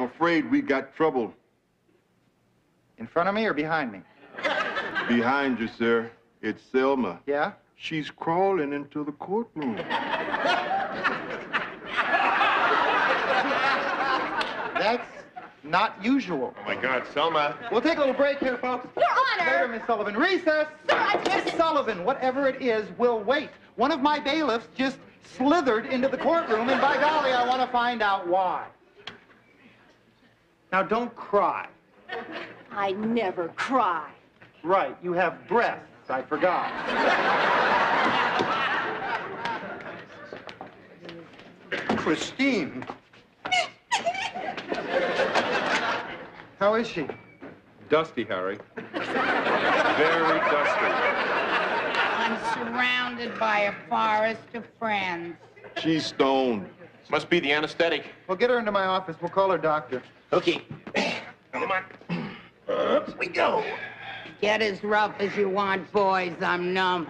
I'm afraid we got trouble. In front of me or behind me? Behind you, sir. It's Selma. Yeah? She's crawling into the courtroom. That's not usual. Oh, my God, Selma. We'll take a little break here, folks. Your Later, Honor! Miss Sullivan. Recess! I Miss Sullivan, whatever it is, will wait. One of my bailiffs just slithered into the courtroom, and by golly, I want to find out why. Now, don't cry. I never cry. Right, you have breasts. I forgot. Christine. How is she? Dusty, Harry. Very dusty. I'm surrounded by a forest of friends. She's stoned. Must be the anesthetic. Well, get her into my office. We'll call her doctor. Okay. Come on. Up we go. Get as rough as you want, boys. I'm numb.